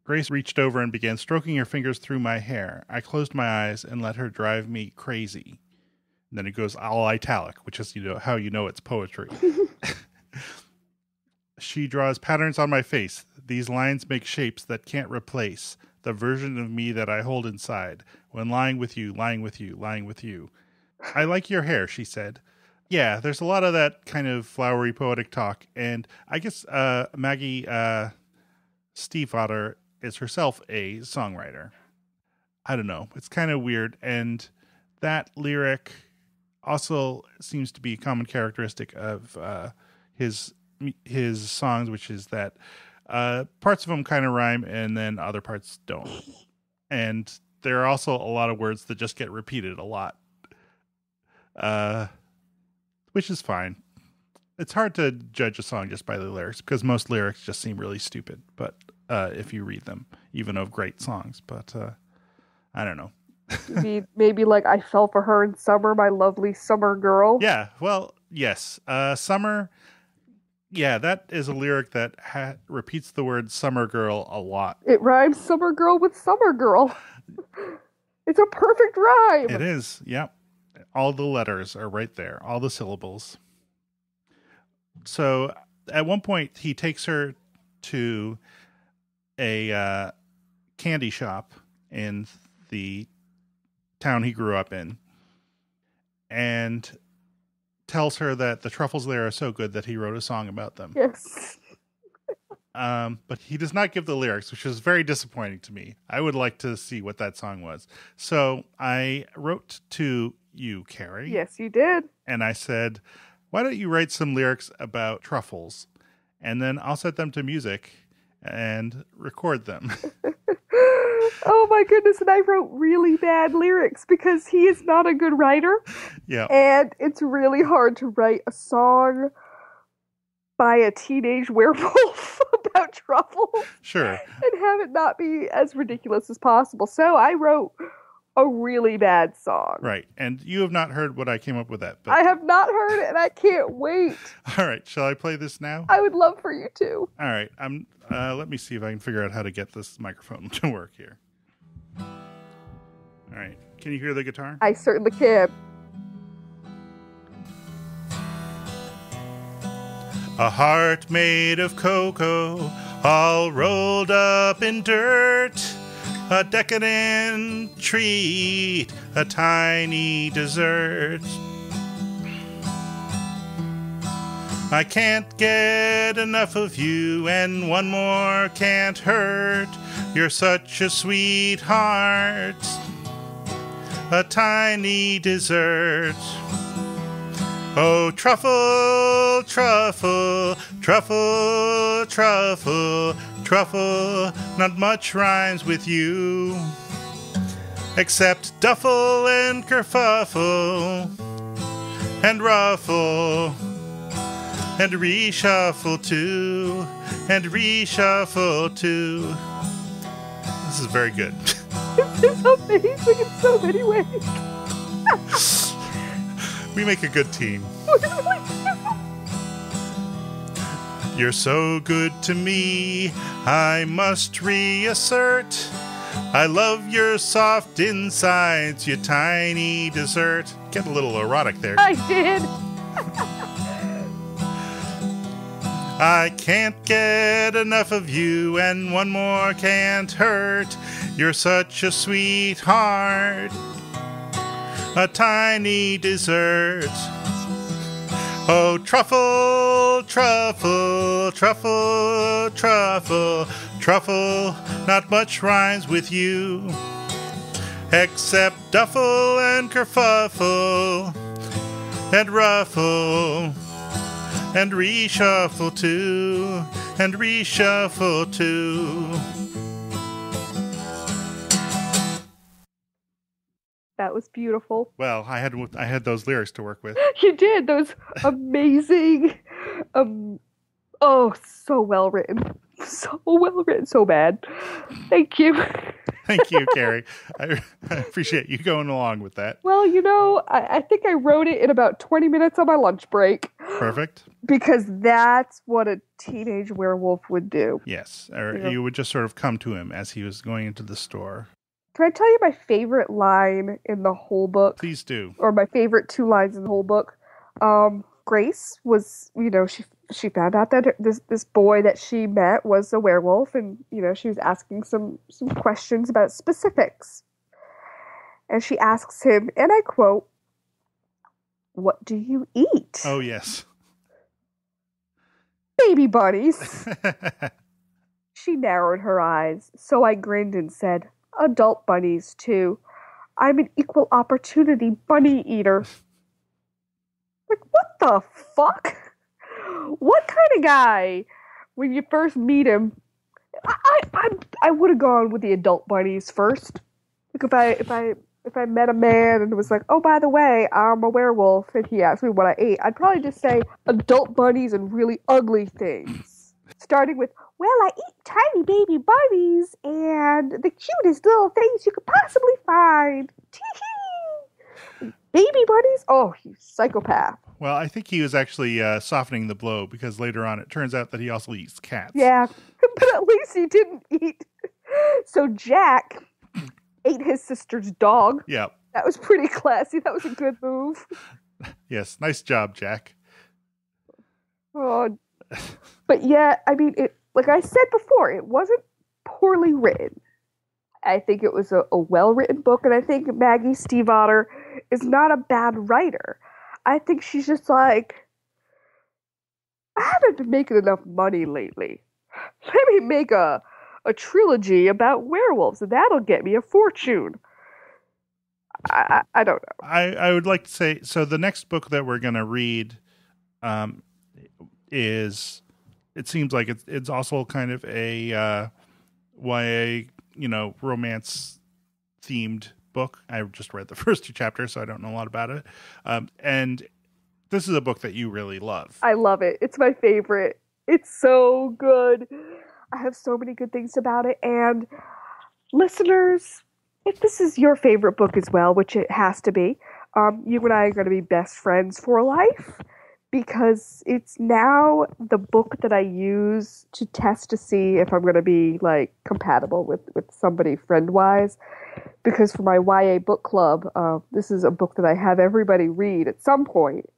S1: Grace reached over and began stroking her fingers through my hair. I closed my eyes and let her drive me crazy. And then it goes all italic, which is you know how you know it's poetry. she draws patterns on my face. These lines make shapes that can't replace the version of me that I hold inside when lying with you, lying with you, lying with you. I like your hair, she said. Yeah, there's a lot of that kind of flowery poetic talk, and I guess uh, Maggie uh, Stiefvater is herself a songwriter. I don't know. It's kind of weird, and that lyric also seems to be a common characteristic of uh, his his songs, which is that uh, parts of them kind of rhyme and then other parts don't, and there are also a lot of words that just get repeated a lot. Uh, which is fine. It's hard to judge a song just by the lyrics because most lyrics just seem really stupid. But uh, if you read them, even of great songs, but uh, I don't know.
S2: Maybe, maybe like I fell for her in summer, my lovely summer girl.
S1: Yeah, well, yes, uh, summer. Yeah, that is a lyric that ha- repeats the word "summer girl" a lot.
S2: It rhymes summer girl with summer girl. It's a perfect rhyme.
S1: It is. Yep. All the letters are right there, all the syllables. So at one point, he takes her to a uh, candy shop in the town he grew up in and tells her that the truffles there are so good that he wrote a song about them.
S2: Yes.
S1: Um, but he does not give the lyrics, which is very disappointing to me. I would like to see what that song was. So I wrote to you, Carrie,
S2: Yes, you did.
S1: and I said, Why don't you write some lyrics about truffles? And then I'll set them to music and record them.
S2: oh my goodness, and I wrote really bad lyrics because he is not a good writer,
S1: yeah.
S2: and it's really hard to write a song by a teenage werewolf about truffles
S1: Sure.
S2: and have it not be as ridiculous as possible. So I wrote a really bad song.
S1: Right. And you have not heard what I came up with that. But
S2: I have not heard it and I can't wait.
S1: all right. Shall I play this now?
S2: I would love for you to.
S1: All right. I'm uh, let me see if I can figure out how to get this microphone to work here. All right. Can you hear the guitar?
S2: I certainly can.
S1: A heart made of cocoa, all rolled up in dirt. A decadent treat, a tiny dessert. I can't get enough of you, and one more can't hurt. You're such a sweetheart, a tiny dessert. Oh, truffle, truffle, truffle, truffle, truffle, not much rhymes with you. Except duffle and kerfuffle, and ruffle, and reshuffle too, and reshuffle too. This is very good.
S2: It's amazing in so many ways.
S1: we make a good team. You're so good to me, I must reassert. I love your soft insides, you tiny dessert. Get a little erotic there.
S2: I did.
S1: I can't get enough of you, and one more can't hurt. You're such a sweetheart, a tiny dessert. Oh, truffle, truffle, truffle, truffle, truffle, not much rhymes with you. Except duffle and kerfuffle and ruffle and reshuffle too and reshuffle too.
S2: That was beautiful.
S1: Well, I had I had those lyrics to work with.
S2: You did. Those amazing. Um. Oh, so well written. So well written. So bad. Thank you.
S1: Thank you, Carrie. I, I appreciate you going along with that.
S2: Well, you know, I, I think I wrote it in about 20 minutes on my lunch break
S1: Perfect.
S2: because that's what a teenage werewolf would do.
S1: Yes, or
S2: Yeah.
S1: you would just sort of come to him as he was going into the store.
S2: Can I tell you my favorite line in the whole book?
S1: Please do.
S2: or my favorite two lines in the whole book. Um, Grace was, you know, she she found out that this this boy that she met was a werewolf, and you know, she was asking some some questions about specifics. And she asks him, and I quote, "What do you eat,
S1: Oh yes.
S2: baby bunnies?" She narrowed her eyes, so I grinned and said, Adult bunnies, too. I'm an equal opportunity bunny eater. Like, what the fuck? What kind of guy, when you first meet him, I, I, I, I would have gone with the adult bunnies first. Like, if I, if I, if I met a man and was like, oh, by the way, I'm a werewolf, and he asked me what I ate, I'd probably just say adult bunnies and really ugly things. Starting with, well, I eat tiny baby bunnies and the cutest little things you could possibly find. Tee-hee. Baby bunnies? Oh, you psychopath.
S1: well, I think he was actually uh, softening the blow because later on it turns out that he also eats cats.
S2: Yeah, but at least he didn't eat. So Jack ate his sister's dog.
S1: Yeah.
S2: That was pretty classy. That was a good move.
S1: Yes. Nice job, Jack.
S2: Oh, but yeah, I mean, it. Like I said before, it wasn't poorly written. I think it was a, a well written book, and I think Maggie Stiefvater is not a bad writer. I think she's just like, I haven't been making enough money lately. Let me make a a trilogy about werewolves, and that'll get me a fortune. I, I, I don't know.
S1: I, I would like to say so. The next book that we're going to read um, is it seems like it's it's also kind of a uh, YA you know romance themed book. I just read the first two chapters, so I don't know a lot about it. Um, and this is a book that you really love.
S2: I love it. It's my favorite. It's so good. I have so many good things about it. And listeners, if this is your favorite book as well, which it has to be, um, you and I are going to be best friends for life because it's now the book that I use to test to see if I'm going to be like compatible with with somebody friend wise. Because for my YA book club, uh, this is a book that I have everybody read at some point.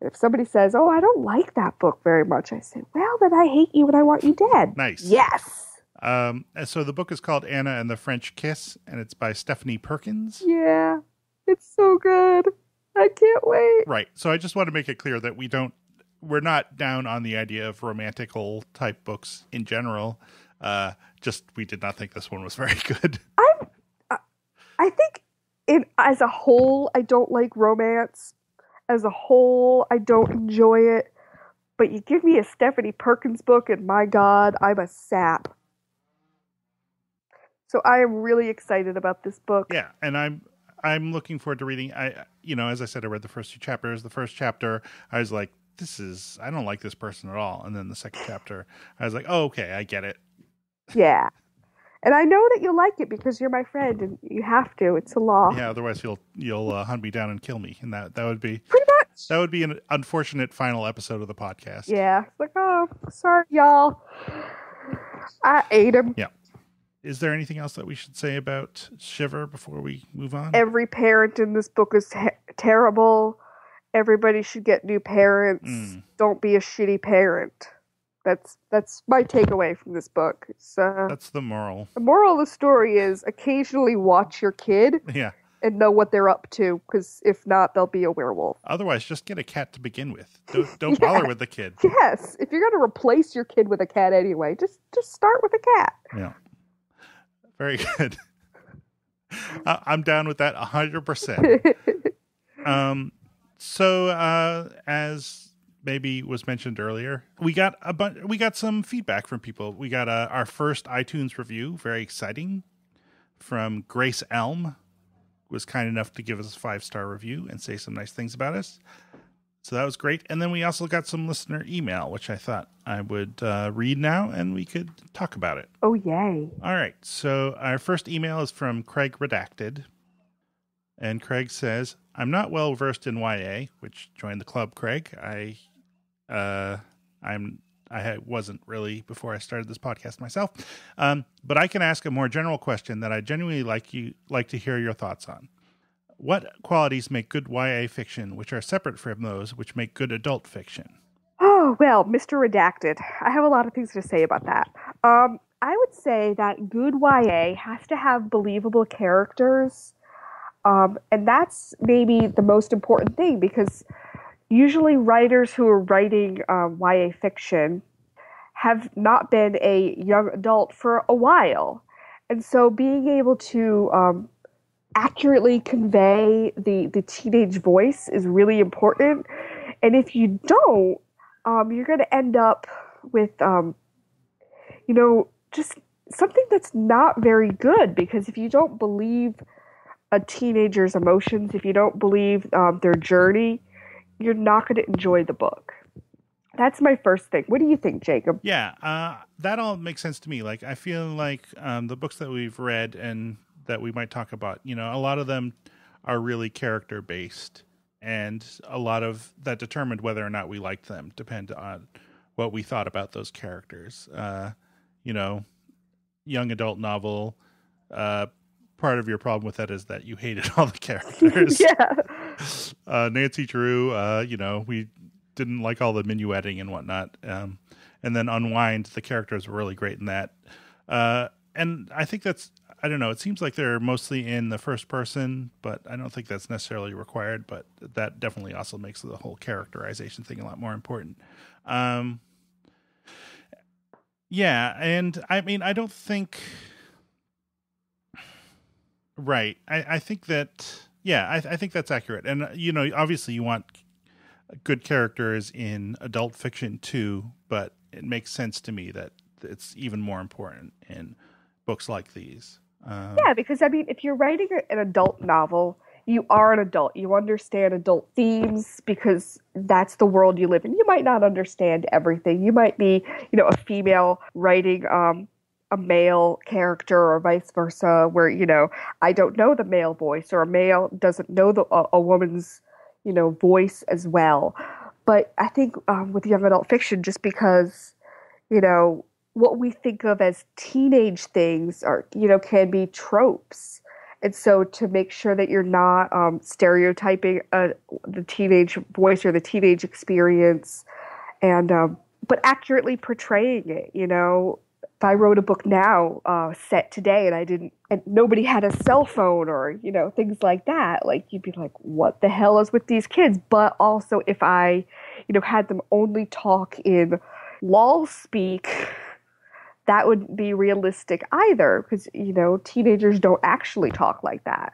S2: If somebody says, "Oh, I don't like that book very much," I say, "Well, then I hate you and I want you dead."
S1: Nice.
S2: Yes.
S1: Um, so the book is called Anna and the French Kiss, and it's by Stephanie Perkins.
S2: Yeah. It's so good. I can't wait.
S1: Right. So I just want to make it clear that we don't, we're not down on the idea of romantical type books in general. Uh, just we did not think this one was very good.
S2: I'm. I- I think, in as a whole, I don't like romance. As a whole, I don't enjoy it. But you give me a Stephanie Perkins book, and my God, I'm a sap. So I am really excited about this book.
S1: Yeah, and I'm I'm looking forward to reading. I you know, as I said, I read the first two chapters. The first chapter, I was like, this is I don't like this person at all. And then the second chapter, I was like, oh okay, I get it.
S2: Yeah. And I know that you'll like it because you're my friend, and you have to. It's a law.
S1: Yeah, otherwise you'll you'll uh, hunt me down and kill me, and that that would be
S2: Pretty much.
S1: that would be an unfortunate final episode of the podcast.
S2: Yeah. It's like, oh, sorry, y'all. I ate him. Yeah.
S1: Is there anything else that we should say about Shiver before we move on?
S2: Every parent in this book is he- terrible. Everybody should get new parents.
S1: Mm.
S2: Don't be a shitty parent. That's that's my takeaway from this book. Uh,
S1: That's the moral.
S2: the moral of the story is occasionally watch your kid
S1: Yeah.
S2: and know what they're up to, because if not, they'll be a werewolf.
S1: Otherwise, just get a cat to begin with. Don't, don't bother with the kid.
S2: Yes, if you're going to replace your kid with a cat anyway, just just start with a cat.
S1: Yeah. Very good. I- I'm down with that 100%. Um, so, uh, as maybe was mentioned earlier, we got a bunch, we got some feedback from people. We got uh, our first iTunes review, very exciting, from Grace Elm. Was kind enough to give us a five star review and say some nice things about us. So that was great. And then we also got some listener email, which I thought I would uh, read now and we could talk about it.
S2: oh yay!
S1: All right. So our first email is from Craig Redacted. And Craig says, I'm not well versed in YA, which joined the club, Craig. I uh I'm I wasn't really before I started this podcast myself. Um, but I can ask a more general question that I genuinely like you like to hear your thoughts on. What qualities make good YA fiction which are separate from those which make good adult fiction?
S2: Oh, well, Mr. Redacted. I have a lot of things to say about that. Um, I would say that good YA has to have believable characters. Um, and that's maybe the most important thing because usually writers who are writing um, YA fiction have not been a young adult for a while. And so being able to um, accurately convey the, the teenage voice is really important. And if you don't, um, you're going to end up with, um, you know, just something that's not very good because if you don't believe a teenager's emotions, if you don't believe um, their journey, you're not going to enjoy the book. That's my first thing. What do you think, Jacob?
S1: Yeah, uh, that all makes sense to me. Like, I feel like um, the books that we've read and that we might talk about, you know, a lot of them are really character based, and a lot of that determined whether or not we liked them depend on what we thought about those characters. Uh, you know, young adult novel. Uh, part of your problem with that is that you hated all the characters.
S2: yeah.
S1: uh, Nancy Drew, uh, you know, we didn't like all the minuetting and whatnot. Um, and then Unwind, the characters were really great in that. Uh, and I think that's I don't know. It seems like they're mostly in the first person, but I don't think that's necessarily required. But that definitely also makes the whole characterization thing a lot more important. Um, yeah, and I mean, I don't think. Right. I, I think that yeah, I, I think that's accurate. And you know, obviously, you want good characters in adult fiction too, but it makes sense to me that it's even more important in books like these.
S2: Um, yeah, because I mean, if you're writing an adult novel, you are an adult. You understand adult themes because that's the world you live in. You might not understand everything. You might be, you know, a female writing um, a male character or vice versa, where, you know, I don't know the male voice or a male doesn't know the, a, a woman's, you know, voice as well. But I think um, with young adult fiction, just because, you know, what we think of as teenage things are you know can be tropes and so to make sure that you're not um, stereotyping uh, the teenage voice or the teenage experience and um, but accurately portraying it you know i wrote a book now uh, set today and i didn't and nobody had a cell phone or you know things like that. Like you'd be like what the hell is with these kids? But also if i you know had them only talk in lol speak that wouldn't be realistic either because you know teenagers don't actually talk like that.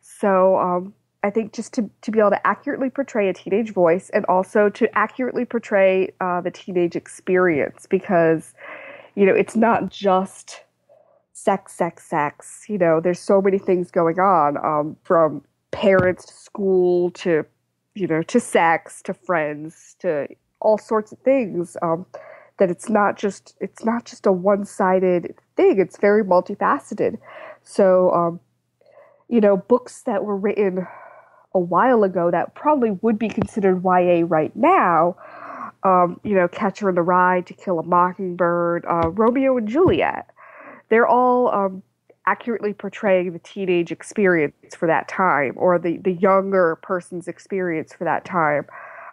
S2: So um, i think just to, to be able to accurately portray a teenage voice and also to accurately portray uh, the teenage experience because you know it's not just sex sex sex you know there's so many things going on um, from parents to school to you know to sex to friends to all sorts of things um, that it's not just it's not just a one-sided thing it's very multifaceted. So um, you know books that were written a while ago that probably would be considered YA right now um, you know Catcher in the Rye To Kill a Mockingbird uh, Romeo and Juliet they're all um, accurately portraying the teenage experience for that time or the, the younger person's experience for that time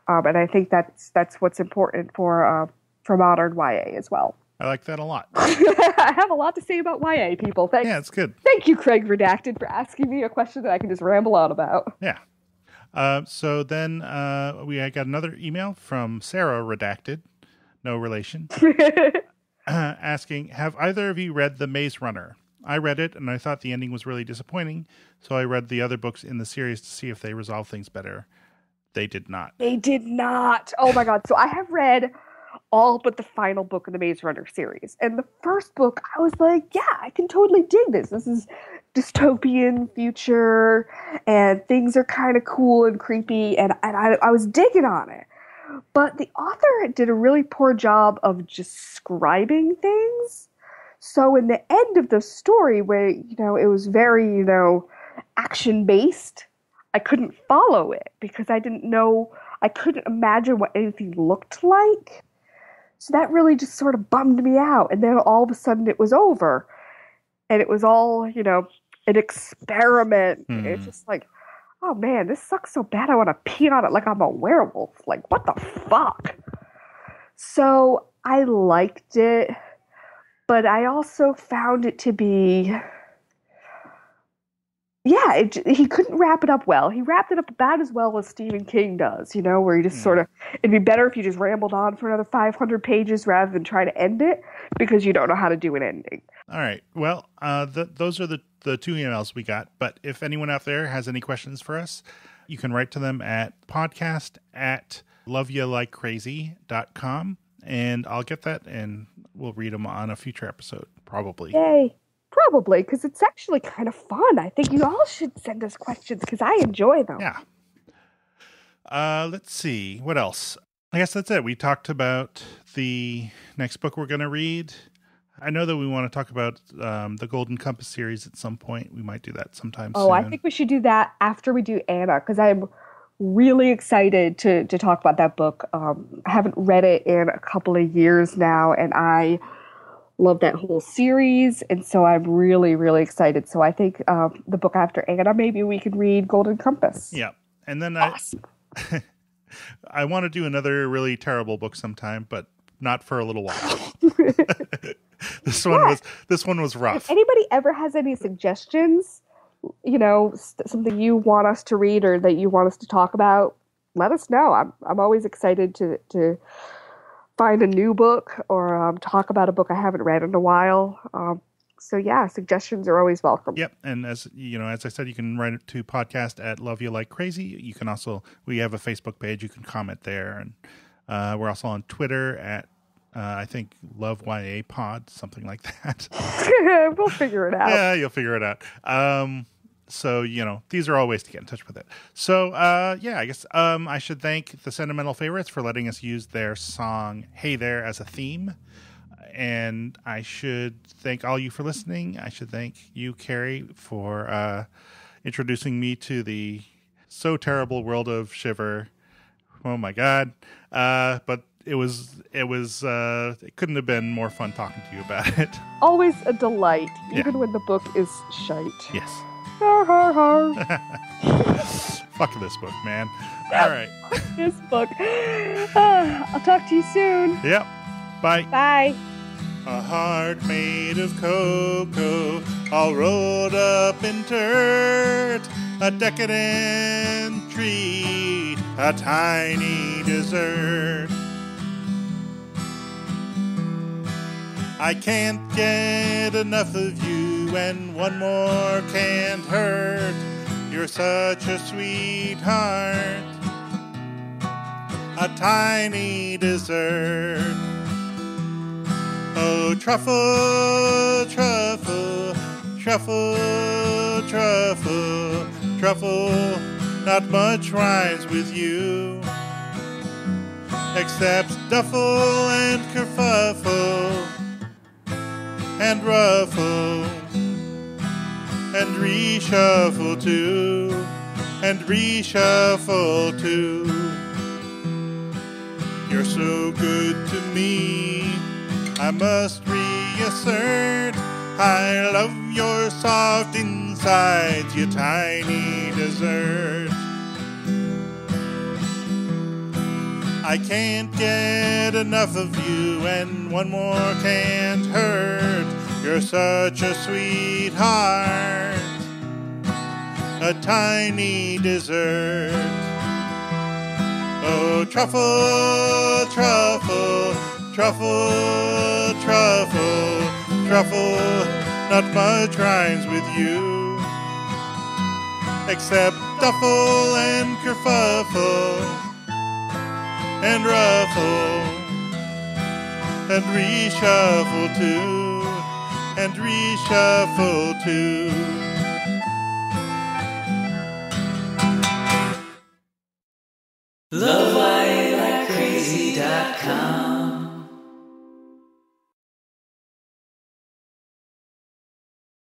S2: um, and I think that's that's what's important for uh, for modern YA as well.
S1: I like that a lot.
S2: I have a lot to say about YA people. Thanks.
S1: Yeah, it's good.
S2: Thank you, Craig Redacted, for asking me a question that I can just ramble on about.
S1: Yeah. Uh, so then uh, we got another email from Sarah Redacted, no relation, asking Have either of you read The Maze Runner? I read it and I thought the ending was really disappointing, so I read the other books in the series to see if they resolve things better. They did not.
S2: They did not. Oh my God. So I have read all but the final book of the Maze Runner series. And the first book, I was like, yeah, I can totally dig this. This is dystopian future, and things are kind of cool and creepy, and, and I, I was digging on it. But the author did a really poor job of describing things. So in the end of the story, where you know it was very you know action based, I couldn't follow it because I didn't know I couldn't imagine what anything looked like. So that really just sort of bummed me out. And then all of a sudden it was over. And it was all, you know, an experiment. Mm. It's just like, oh man, this sucks so bad. I want to pee on it like I'm a werewolf. Like, what the fuck? So I liked it, but I also found it to be yeah, it, he couldn't wrap it up well. He wrapped it up about as well as Stephen King does, you know, where he just mm. sort of, it'd be better if you just rambled on for another 500 pages rather than try to end it because you don't know how to do an ending.
S1: All right. Well, uh, the, those are the, the two emails we got. But if anyone out there has any questions for us, you can write to them at podcast at loveyalikecrazy.com and I'll get that and we'll read them on a future episode, probably.
S2: Yay. Probably, because it's actually kind of fun. I think you all should send us questions because I enjoy them.
S1: Yeah. Uh, let's see. What else? I guess that's it. We talked about the next book we're going to read. I know that we want to talk about um, the Golden Compass series at some point. We might do that sometime
S2: oh, soon. I think we should do that after we do Anna because I'm really excited to to talk about that book. Um, I haven't read it in a couple of years now, and I love that whole series, and so I'm really, really excited. So I think um, the book after Anna, maybe we can read Golden Compass.
S1: Yeah, and then awesome. I, I want to do another really terrible book sometime, but not for a little while. this one
S2: Yeah.
S1: was this one was rough.
S2: If anybody ever has any suggestions, you know, st- something you want us to read or that you want us to talk about, let us know. I'm I'm always excited to to find a new book or um, talk about a book I haven't read in a while. Um, so yeah, suggestions are always welcome.
S1: Yep, and as you know, as I said, you can write it to podcast at Love YA Like Crazy. You can also we have a Facebook page. You can comment there, and uh, we're also on Twitter at uh, I think Love YA Pod, something like that.
S2: we'll figure it out.
S1: yeah, you'll figure it out. Um, so you know, these are all ways to get in touch with it. So uh, yeah, I guess um, I should thank the Sentimental Favorites for letting us use their song "Hey There" as a theme. And I should thank all you for listening. I should thank you, Carrie, for uh, introducing me to the so terrible world of Shiver. Oh my god! Uh, but it was it was uh, it couldn't have been more fun talking to you about it.
S2: Always a delight,
S1: Yeah.
S2: even when the book is shite.
S1: yes. Fuck this book, man. All right.
S2: this book. I'll talk to you soon.
S1: Yep. Bye.
S2: Bye.
S1: A heart made of cocoa, all rolled up in dirt. A decadent treat, a tiny dessert. I can't get enough of you, and one more can't hurt. You're such a sweetheart, a tiny dessert. Oh, truffle, truffle, truffle, truffle, truffle. Not much rhymes with you, except duffle and kerfuffle, and ruffle, and reshuffle too, and reshuffle too. You're so good to me. I must reassert I love your soft insides, you tiny dessert. I can't get enough of you, and one more can't hurt. You're such a sweetheart, a tiny dessert. Oh, truffle, truffle, truffle, truffle, truffle. Not much rhymes with you, except duffle and kerfuffle, and ruffle, and reshuffle too, and reshuffle too.
S3: LoveLikeCrazy.com